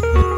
you